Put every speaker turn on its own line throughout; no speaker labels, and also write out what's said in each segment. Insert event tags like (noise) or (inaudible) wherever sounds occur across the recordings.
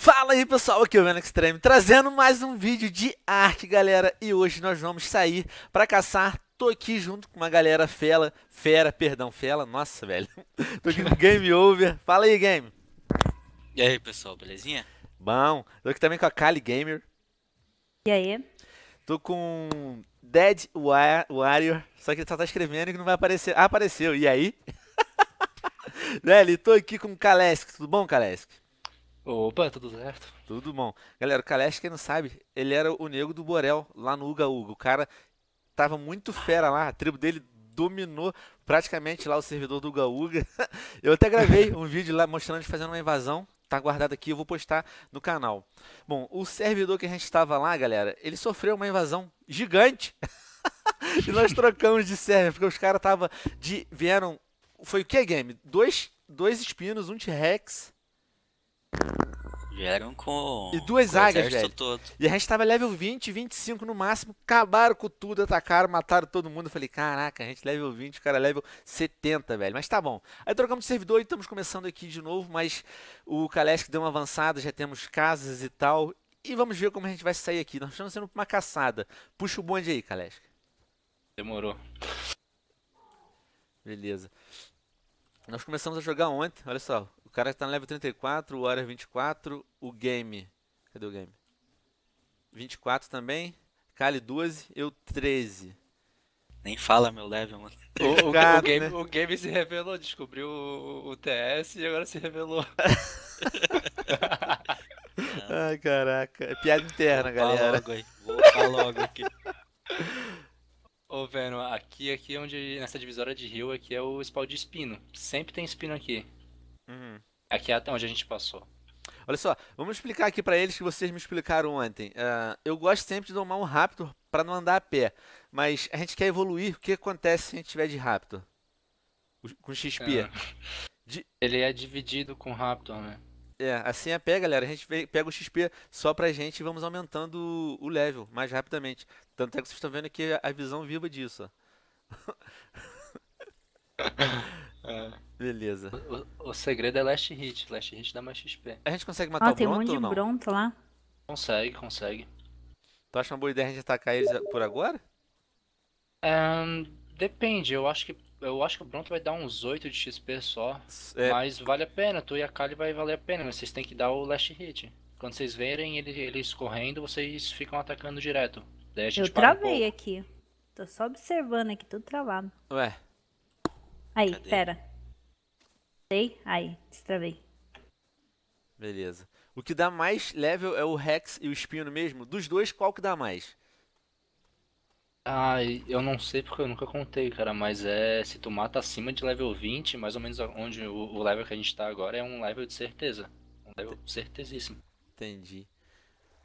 Fala aí pessoal, aqui é o Venom Extreme, trazendo mais um vídeo de arte galera E hoje nós vamos sair pra caçar, tô aqui junto com uma galera fela, fera, perdão, fela, nossa velho (laughs) Tô aqui com Game Over, fala aí Game
E aí pessoal, belezinha?
Bom, tô aqui também com a Kali Gamer
E aí?
Tô com Dead Warrior, só que ele só tá escrevendo e não vai aparecer, ah, apareceu, e aí? (laughs) velho, tô aqui com o Kalesk, tudo bom Kalesk?
Opa, tudo certo?
Tudo bom. Galera, o Kalesh, quem não sabe, ele era o nego do Borel, lá no Uga Uga. O cara tava muito fera lá, a tribo dele dominou praticamente lá o servidor do Uga Uga. (laughs) Eu até gravei um vídeo lá mostrando eles fazendo uma invasão, tá guardado aqui, eu vou postar no canal. Bom, o servidor que a gente estava lá, galera, ele sofreu uma invasão gigante. (laughs) e nós trocamos de server, porque os caras tava de vieram foi o que game? Dois dois espinos, um T-Rex
Vieram com.
E duas
com
águias, velho.
Todo.
E a gente tava level 20, 25 no máximo. Acabaram com tudo, atacaram, mataram todo mundo. Eu falei, caraca, a gente level 20, o cara level 70, velho. Mas tá bom. Aí trocamos de servidor e estamos começando aqui de novo. Mas o Kalesk deu uma avançada, já temos casas e tal. E vamos ver como a gente vai sair aqui. Nós estamos sendo uma caçada. Puxa o bonde aí, Kalesk.
Demorou.
Beleza. Nós começamos a jogar ontem, olha só. O cara está no level 34, o Warrior 24, o Game. Cadê o Game? 24 também. Kali 12, eu 13.
Nem fala meu level, mano.
O, o, (laughs) Gato, o, game, né? o game se revelou, descobriu o, o TS e agora se revelou. (laughs)
Ai, caraca. É piada interna,
Vou
galera.
Logo aí. Vou falar logo aqui. (laughs)
Ô, Venom, aqui, aqui onde, nessa divisória de rio, aqui é o spawn de espino. Sempre tem espino aqui.
Uhum.
Aqui é até onde a gente passou.
Olha só, vamos explicar aqui pra eles que vocês me explicaram ontem. Uh, eu gosto sempre de domar um Raptor para não andar a pé, mas a gente quer evoluir. O que acontece se a gente tiver de Raptor? Com XP?
É. De... Ele é dividido com Raptor, né?
É, assim a pé, galera. A gente pega o XP só pra gente e vamos aumentando o level mais rapidamente. Tanto é que vocês estão vendo aqui a visão viva disso. (laughs) É. Beleza.
O, o, segredo é last hit. Last hit dá mais XP.
A gente consegue matar
oh,
o Bronto
tem um monte
de
Bronto lá.
Consegue, consegue.
Tu acha uma boa ideia a gente atacar eles por agora?
Um, depende, eu acho que eu acho que o Bronto vai dar uns 8 de XP só. É. Mas vale a pena, tu e a Kali vai valer a pena, mas vocês têm que dar o last hit. Quando vocês verem ele, eles correndo, vocês ficam atacando direto. Daí a gente
eu travei um aqui. Tô só observando aqui, tudo travado.
Ué,
Aí, Cadê? pera. Sei? Aí, destravei.
Beleza. O que dá mais level é o Rex e o Espino mesmo? Dos dois, qual que dá mais?
Ah, eu não sei porque eu nunca contei, cara, mas é se tu mata acima de level 20, mais ou menos onde o, o level que a gente tá agora é um level de certeza. Um level certezíssimo.
Entendi.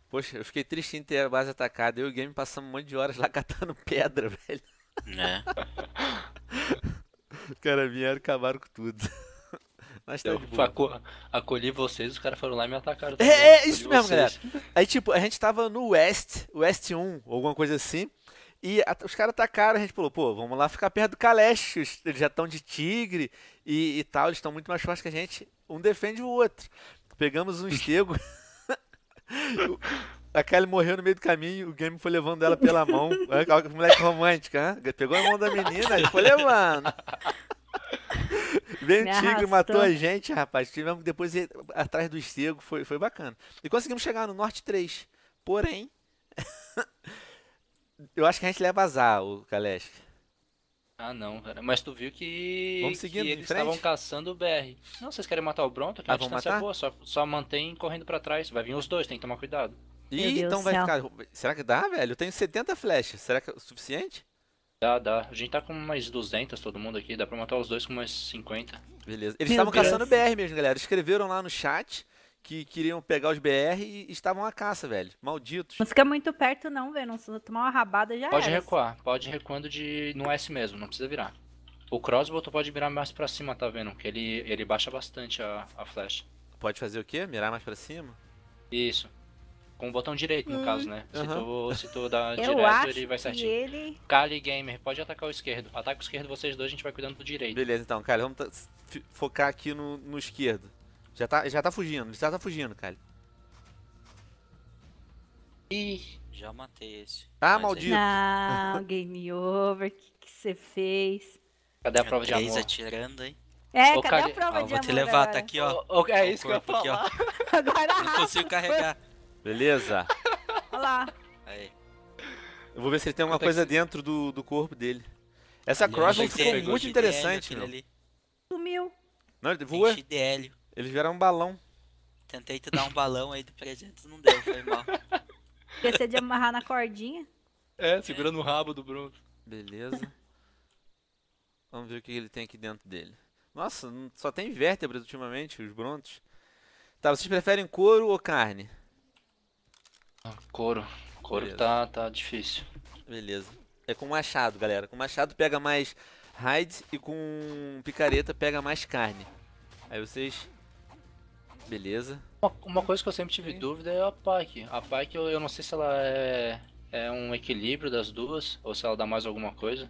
Poxa, eu fiquei triste em ter a base atacada. Eu e o game passamos um monte de horas lá (laughs) catando pedra, velho.
Né?
Os caras vieram e acabaram com tudo. (laughs)
Mas tá eu aco acolhi vocês, os caras foram lá e me atacaram.
É, é, isso mesmo, vocês. galera. Aí, tipo, a gente tava no West, West 1, alguma coisa assim. E a, os caras atacaram, a gente falou, pô, vamos lá ficar perto do Kalesh. Eles já estão de tigre e, e tal, eles estão muito mais fortes que a gente. Um defende o outro. Pegamos um (laughs) estego. (laughs) A Kylie morreu no meio do caminho, o game foi levando ela pela mão. Olha que moleque (laughs) romântico, hein? Pegou a mão da menina e foi levando. Veio o tigre, matou a gente, rapaz. Tivemos depois ir atrás do estego, foi, foi bacana. E conseguimos chegar no Norte 3. Porém, (laughs) eu acho que a gente leva azar, o Kalesh.
Ah, não, cara. Mas tu viu que,
Vamos seguindo,
que eles estavam caçando o BR. Não, vocês querem matar o Bronto? Que ah, a distância é boa, só, só mantém correndo pra trás. Vai vir os dois, tem que tomar cuidado.
Ih, então vai ficar. Será que dá, velho? Eu tenho 70 flechas. Será que é o suficiente?
Dá, dá. A gente tá com mais 200 todo mundo aqui. Dá pra matar os dois com mais 50.
Beleza. Eles estavam caçando BR mesmo, galera. Escreveram lá no chat que queriam pegar os BR e estavam à caça, velho. Malditos.
Não fica muito perto não, velho. Não tomar uma rabada já
Pode era. recuar. Pode ir recuando de... no S mesmo. Não precisa virar. O crossbow tu pode mirar mais pra cima, tá vendo? Que ele, ele baixa bastante a, a flecha.
Pode fazer o quê? Mirar mais pra cima?
Isso. Com o botão direito, no hum, caso, né? Se, tu, se tu dá (laughs)
Eu
direto, ele vai certinho.
Ele...
Kali Gamer, pode atacar o esquerdo. Ataca o esquerdo vocês dois, a gente vai cuidando do direito.
Beleza, então, Kali, vamos focar aqui no, no esquerdo. Já tá, já tá fugindo, já tá fugindo, Kali.
Ih,
Já matei esse.
Ah,
Mas
maldito.
Não, game over. O que você fez?
cadê a prova de
Três
amor?
atirando, hein?
É,
Ô,
cadê a prova
Ah,
de
vou
amor
te levar,
agora?
tá aqui, ó.
Ô, ô, é isso que eu ia
corpo aqui, ó.
falar. (laughs) (laughs)
Agora
Não
rápido.
consigo carregar.
Beleza.
Olha lá.
Aí.
Eu vou ver se ele tem alguma
é que
coisa
você-
dentro do, do corpo dele. Essa
você
ficou muito interessante, meu.
Sumiu.
Não, ele
Tem
voa.
XDL.
Eles vieram um balão.
Tentei te dar um balão aí de presente, não deu, foi mal.
Esqueci de amarrar na cordinha.
É, segurando o rabo do Bruno.
Beleza. Vamos ver o que ele tem aqui dentro dele. Nossa, só tem vértebras ultimamente, os brontos. Tá, vocês preferem couro ou carne?
Ah, Couro. Couro
Beleza.
tá, tá difícil.
Beleza. É com machado, galera. Com machado pega mais hide e com picareta pega mais carne. Aí vocês... Beleza.
Uma, uma coisa que eu sempre tive dúvida é a Pike. A Pike eu, eu não sei se ela é, é um equilíbrio das duas ou se ela dá mais alguma coisa.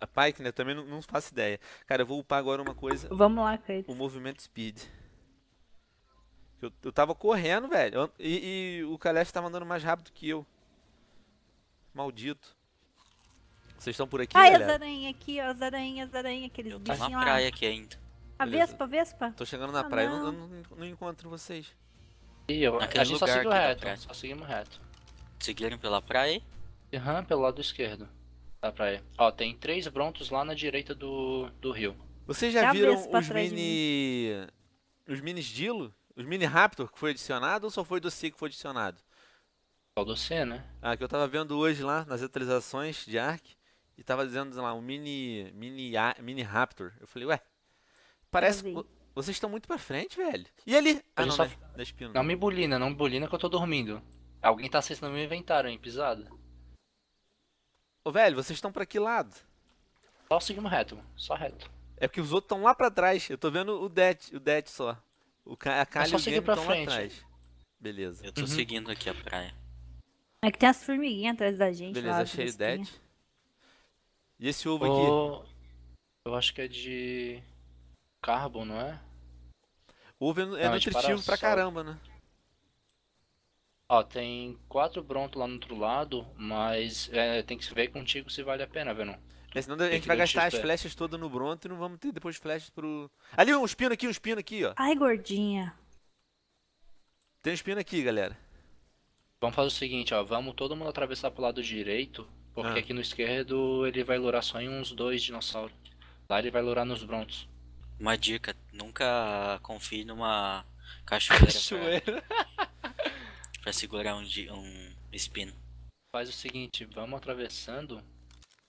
A Pike, né? Eu também não, não faço ideia. Cara, eu vou upar agora uma coisa.
Vamos lá, Cleiton.
O movimento speed. Eu, eu tava correndo, velho. e, e o Kalesh tava andando mais rápido que eu. Maldito. Vocês estão por aqui,
Ai, as
galera?
aranhas aqui, ó. As aranhas, as aranhas, aqueles
Eu tô na
lá.
praia aqui ainda.
A
Beleza.
Vespa, Vespa.
Tô chegando na
Ah,
praia, eu
não.
não, eu não, não encontro vocês.
E eu, a
Naquele
gente só seguiu reto. Só seguimos reto.
Seguiram pela praia?
Aham, pelo lado esquerdo da praia. Ó, tem três brontos lá na direita do, do rio.
Vocês já
Já
viram os mini. Os mini Dilo? Os mini Raptor que foi adicionado ou só foi do C que foi adicionado?
Só do C, né?
Ah, que eu tava vendo hoje lá nas atualizações de Ark e tava dizendo lá um mini mini A- mini Raptor. Eu falei, ué, parece vocês estão muito pra frente, velho. E ali? Ah, não,
só-
né? Da espina.
Não me bulina, não me bulina que eu tô dormindo. Alguém tá acessando meu inventário, hein? Pisada.
Ô, velho, vocês estão pra que lado?
Só seguimos reto, só reto.
É porque os outros estão lá pra trás. Eu tô vendo o Det, o Det só. O Ca- a Kali e
só
o
seguir
Game
pra
estão lá
frente.
atrás. Beleza.
Eu tô
Uhum.
seguindo aqui a praia.
É que tem as formiguinhas atrás da gente.
Beleza,
lá,
achei o. Det. E esse ovo aqui?
Ô, Eu acho que é de. Carbon, não é?
Ovo é, é
Não, é
nutritivo pra caramba, né?
Ó, tem quatro brontos lá no outro lado, mas é, tem que ver contigo se vale a pena, Venom.
É, senão a
Tem
gente
que
vai gastar as flechas todas no Bronto e não vamos ter depois flechas pro... Ali, um espino aqui, um espino aqui, ó.
Ai, gordinha.
Tem um espino aqui, galera.
Vamos fazer o seguinte, ó, vamos todo mundo atravessar pro lado direito, porque
Ah.
aqui no esquerdo ele vai lurar só em uns dois dinossauros. Lá ele vai lurar nos brontos.
Uma dica, nunca confie numa (laughs) cachoeira, Pra, (laughs) pra segurar um, um espino.
Faz o seguinte, vamos atravessando,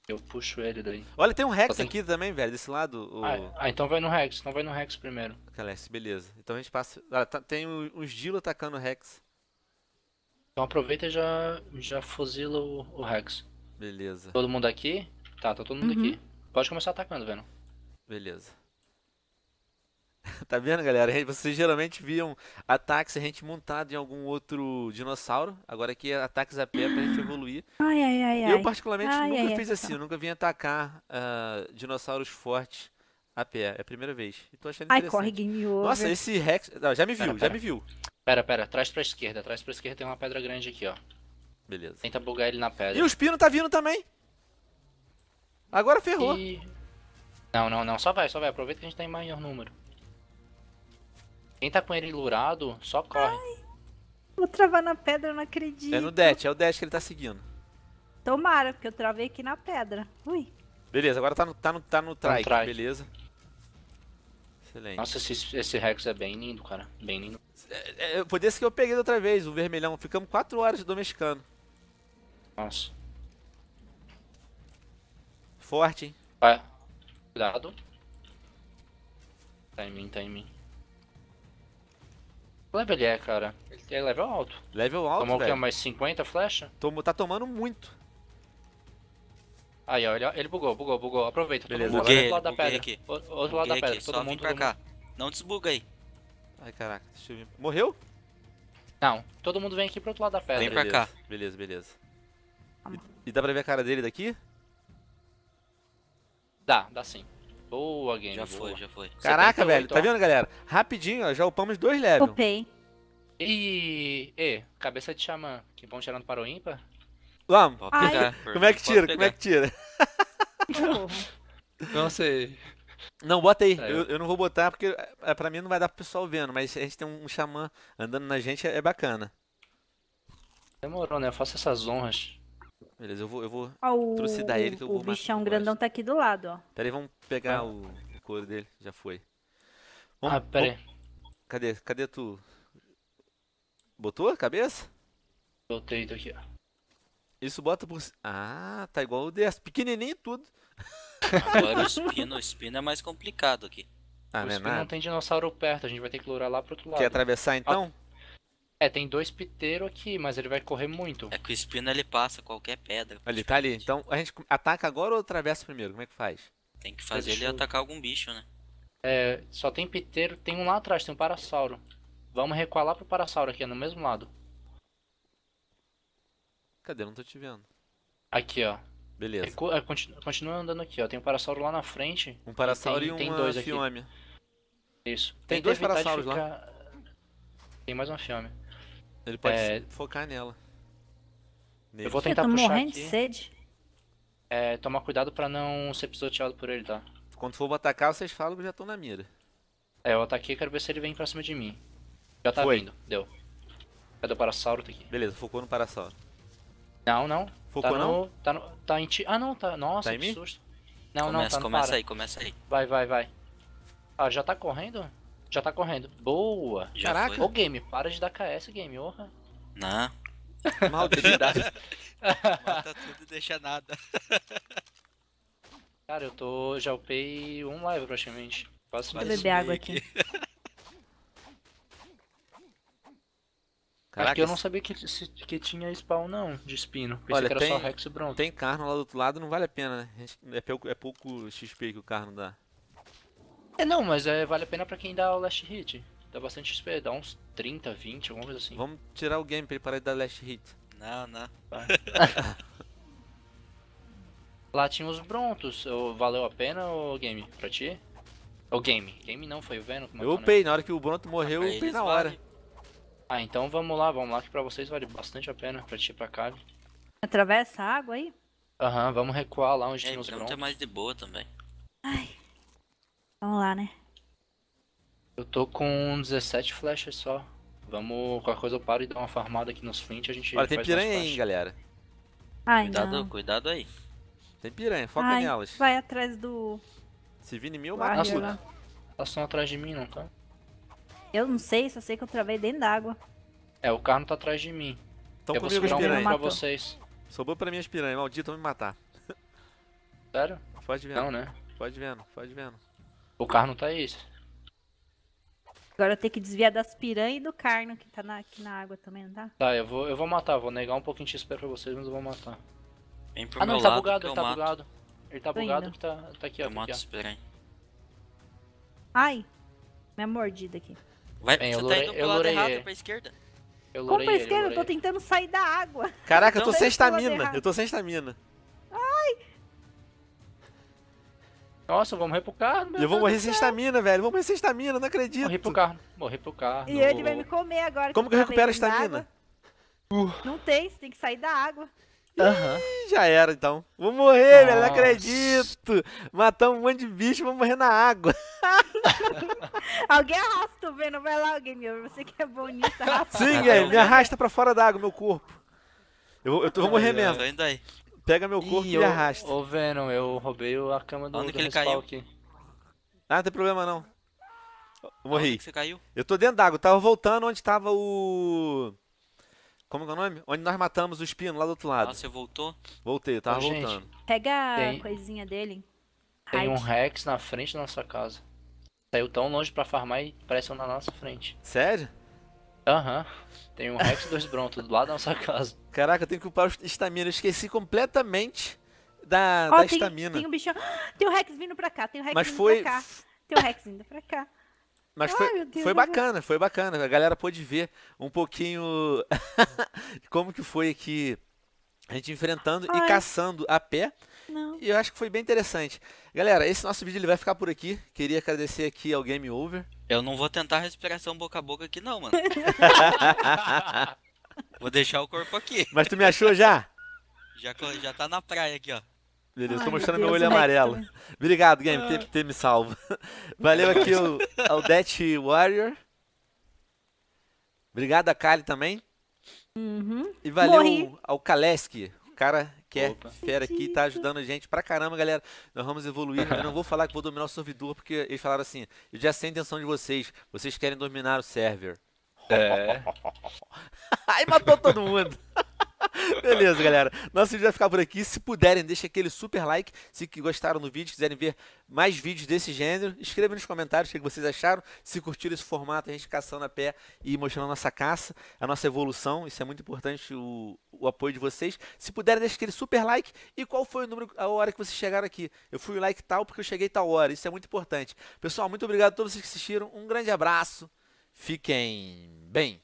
eu puxo ele daí.
Olha, tem um Rex
tem-
aqui também, velho, desse lado. O...
Ah, ah, então vai no Rex, então vai no Rex primeiro.
Caleste, beleza. Então a gente passa... Ah, tá- tem um- uns Dilo atacando o Rex.
Então aproveita e já, já fuzila o, o Rex.
Beleza,
Todo mundo aqui? Tá, tá todo mundo
Uhum.
aqui. Pode começar atacando, Venom.
beleza. (laughs) tá vendo, galera? Vocês geralmente viam ataques a gente montado em algum outro dinossauro. Agora aqui é ataques a pé pra gente evoluir.
Ai, ai, ai, ai.
Eu, particularmente,
Ai,
nunca
ai,
fiz assim. Eu nunca vim atacar ah, dinossauros fortes a pé. É a primeira vez. E tô achando
Ai, corre, game over.
Nossa, esse Rex... Não, já me viu,
Pera,
já
pera.
me viu.
Pera, pera, traz pra esquerda, traz pra esquerda tem uma pedra grande aqui, ó.
Beleza.
Tenta bugar ele na pedra.
E o Espino tá vindo também. Agora ferrou.
E- Não, não, não, só vai, só vai. Aproveita que a gente tá em maior número. Quem tá com ele lurado, só corre.
Vou travar na pedra, eu não acredito.
É no Det, é o Det que ele tá seguindo.
Tomara, porque eu travei aqui na pedra. Ui.
Beleza, agora tá no, tá no, tá no
Tá
trike. beleza. Excelente.
Nossa, esse, esse Rex é bem lindo, cara. Bem lindo.
É, é, foi desse que eu peguei da outra vez, o vermelhão. Ficamos 4 horas domesticando.
Nossa.
Forte, hein?
Vai. Cuidado. Tá em mim, tá em mim. Que level ele é, cara? Ele é level alto.
Level alto,
Tomou o quê?
velho.
Mais 50 flecha?
Tomou- tá tomando muito.
Aí, ó, ele, ele bugou, bugou, bugou. Aproveita, todo
Beleza.
mundo.
Buguei
Olha outro lado da pedra.
aqui.
O- Outro lado da pedra,
aqui,
todo
só
mundo.
pra
todo
cá. Não desbuga aí.
Ai, caraca, deixa eu ver. Morreu?
Não, todo mundo vem aqui pro outro lado da pedra.
Vem pra
beleza,
cá.
Beleza, beleza. E, e dá pra ver a cara dele daqui?
Dá, dá sim. Boa, game.
Já
boa.
foi, já foi.
Caraca,
78,
velho, tá
ó.
vendo, galera? Rapidinho, ó, já upamos dois levels.
Upei.
E. E, cabeça de xamã, que vão tirando para o ímpar?
Vamos.
Pode
Ai. (laughs)
pegar.
Como é que tira? Como é que tira?
Não sei.
Não, bota aí.
É,
eu,
eu-
eu não vou botar porque é, pra mim não vai dar pro pessoal vendo, mas a gente tem um xamã andando na gente, é, é bacana.
Demorou, né? Eu faço essas honras.
Beleza, eu vou, eu vou.
Ó, o,
Trouxe da ele que eu
o
vou matar
bichão
o
grandão tá aqui do lado, ó.
Pera aí, vamos pegar
Ah.
o, o couro dele. Já foi.
Ah,
Vamos-
pera aí.
Cadê? Cadê tu? Botou a cabeça?
Botei isso aqui, ó.
Isso bota por. Ah, tá igual o desse. Pequenininho e tudo.
Agora o espino, o espino é mais complicado aqui.
Ah,
o
não é
espinho não
nada.
tem dinossauro perto, a gente vai ter que lurar lá pro outro lado.
Quer atravessar então?
É, tem dois piteiros aqui, mas ele vai correr muito.
É que o espino ele passa qualquer pedra.
Ali, tá ali. Então a gente ataca agora ou atravessa primeiro? Como é que faz?
Tem que fazer
Deixa
ele
eu-
atacar algum bicho, né?
É, só tem piteiro, tem um lá atrás, tem um parasauro. Vamos recuar lá pro parasauro aqui, é no mesmo lado.
Cadê? Eu não tô te vendo.
Aqui, ó.
Beleza.
Recu- é, continua, continua andando aqui, ó. Tem um parasauro lá na frente.
Um parasauro e,
tem- tem
uma
dois aqui.
fiômia.
Isso.
Tem
Tenta
dois
de
parassauros lá.
ficar- Tem mais uma filme.
Ele pode
É.
focar nela. Nele.
Eu vou
Eu
tentar
tô
puxar
morrendo de
aqui.
sede.
É, tomar cuidado pra não ser pisoteado por ele, tá?
Quando for atacar, vocês falam que eu já tô na mira.
É, eu ataquei, quero ver se ele vem pra cima de mim. Já tá
Foi.
vindo, deu. Cadê o parasauro? Tá aqui.
Beleza, focou no parasauro.
Não, não.
Focou
tá
não?
no, Tá, no, tá em ti. Ah, não, tá. Nossa,
Tá
que
mim?
susto. Não, não,
começa
tá no
começa
para.
aí, começa aí.
Vai, vai, vai. Ah, já tá correndo? Já tá correndo. Boa.
Já
Caraca.
Ô, game, para de dar KS, game, orra.
Não, (laughs)
Maldito.
mata tudo e deixa nada. (laughs)
Cara, eu tô. Já upei um live praticamente.
Eu
Vai
beber água aqui.
Acho
Caraca,
que eu não sabia que, que tinha spawn não, de espino. Pensei
Olha,
que era
tem-
só Rex e Bronto.
tem carno lá do outro lado, não vale a pena, né? É pouco, é pouco XP que o carno dá.
É não, mas é, vale a pena pra quem dá o last hit. Dá bastante XP, dá uns 30, 20, alguma coisa assim.
Vamos tirar o game pra ele parar de dar last hit.
Não, não.
Lá tinha os Brontos. Valeu a pena o game pra ti? O game. Game não, foi o Venom que
Eu
né?
upei, na hora que o Bronto morreu, eu upei na
vale.
hora.
Ah, então vamos lá, vamos lá que pra vocês vale bastante a pena. Pra ti e pra Kali.
Atravessa a água aí?
Aham, vamos recuar lá onde
É,
tem os
pronto é
Brontos.
mais de boa também.
Vamos lá, né?
Eu tô com 17 flechas só. Vamos, qualquer coisa eu paro e dou uma farmada aqui nos frente a gente
Olha, tem piranha aí, hein, galera.
Ai,
Cuidado,
não.
cuidado aí.
Tem piranha, foca
Ai,
nelas.
vai atrás do...
Se vir em mim, eu mato.
Lá.
elas estão atrás de mim, não tá?
Eu não sei, só sei que eu travei dentro d'água.
É, o carro tá atrás de mim.
Estão
eu vou segurar um pra vocês.
Sobrou pra mim as piranhas, maldito, vão me matar.
Sério?
Pode vendo,
Não, né?
pode vendo, pode vendo.
O carro não tá aí.
Agora eu tenho que desviar das piranhas e do carno que tá na- aqui na água também, não tá?
Tá, eu vou, eu vou matar, vou negar um pouquinho de XP pra vocês, mas eu vou matar.
Vem pro
Ah não,
meu
ele tá
lado
bugado, ele
eu
tá
mato.
bugado. Ele tá
Tô
bugado
indo.
que tá, tá aqui, ó.
Eu
tá
mato os piranha.
Ai, minha mordida aqui.
Vai,
Bem,
você
eu
tá
lurei-
indo
eu
pro lado
lurei
errado, pra esquerda.
Eu
Como pra
eu
esquerda? Eu tô tentando sair da água.
Caraca, eu tô
Então,
sem
eu
estamina, eu tô sem estamina.
Nossa, vamos morrer pro carro, meu
E eu vou morrer sem estamina, velho. Vou morrer sem estamina, não acredito.
Morri pro carro, morri pro carro.
E ele vai me comer agora.
Como que eu recupero a
da
estamina?
água. Não tem, você tem que sair da água.
Aham.
Ih, Já era, então. Vou morrer, velho, não
Nossa.
acredito. Matar um monte de bicho, vou morrer na água. (laughs)
Alguém arrasta o Venom, vai lá, Game Over. Você que é arrasta.
Sim, velho, me arrasta pra fora d'água, meu corpo. Eu, vou- eu tô- vou morrer mesmo.
Tô indo aí.
Pega meu corpo
Ih,
e arrasta.
Ô, Venom, eu roubei o- a cama do,
Onde
do
que ele caiu?
aqui.
Ah, não tem problema não. Eu morri.
Onde que você caiu?
Eu tô dentro d'água, eu tava voltando onde tava o. Como que é o nome? Onde nós matamos o espino, lá do outro lado.
Ah, você voltou?
Voltei, eu tava
Ô, gente.
voltando.
Pega a
Tem-
coisinha dele.
Tem um
Hide.
Rex na frente da nossa casa. Saiu tão longe pra farmar e parece um na nossa frente.
Sério?
Aham. Tem um Rex e dois Brontos do lado da nossa casa.
Caraca, eu tenho que upar o estamina. Eu esqueci completamente da da
tem,
estamina.
tem um bichão. (gasps) Tem o Rex vindo pra cá, tem o Rex
Mas
vindo
foi.
pra cá. Tem o Rex vindo pra cá.
Mas
Ai,
foi,
meu Deus,
foi
Deus.
bacana, foi bacana. A galera pôde ver um pouquinho (laughs) como que foi aqui a gente enfrentando e
Ai.
caçando a pé.
Não.
E eu acho que foi bem interessante. Galera, esse nosso vídeo ele vai ficar por aqui. Queria agradecer aqui ao Game Over
Eu não vou tentar respiração boca a boca aqui não, mano. (laughs) vou deixar o corpo aqui.
Mas tu me achou já?
Já, já tá na praia aqui, ó.
Beleza, Ai, tô mostrando meu, meu olho amarelo. Obrigado, Game, por ter, ah. ter, me salvo. (laughs) Valeu aqui o, ao Death Warrior. Obrigado a Kali também.
Uhum.
E valeu Morri. ao Kaleski, cara que é Opa. fera aqui, tá ajudando a gente pra caramba, galera. Nós vamos evoluir. Eu não vou falar que vou dominar o servidor, porque eles falaram assim: eu já sei a intenção de vocês. Vocês querem dominar o server.
É. (laughs)
Aí matou todo mundo. (laughs) Beleza, galera. Nosso vídeo vai ficar por aqui. Se puderem, deixem aquele super like. Se gostaram do vídeo, quiserem ver mais vídeos desse gênero, escrevam nos comentários o que vocês acharam. Se curtiram esse formato, a gente caçando a pé e mostrando a nossa caça, a nossa evolução. Isso é muito importante, o, o apoio de vocês. Se puder, deixe aquele super like e qual foi o número, a hora que vocês chegaram aqui. Eu fui o like tal porque eu cheguei tal hora. Isso é muito importante. Pessoal, muito obrigado a todos vocês que assistiram. Um grande abraço. Fiquem bem.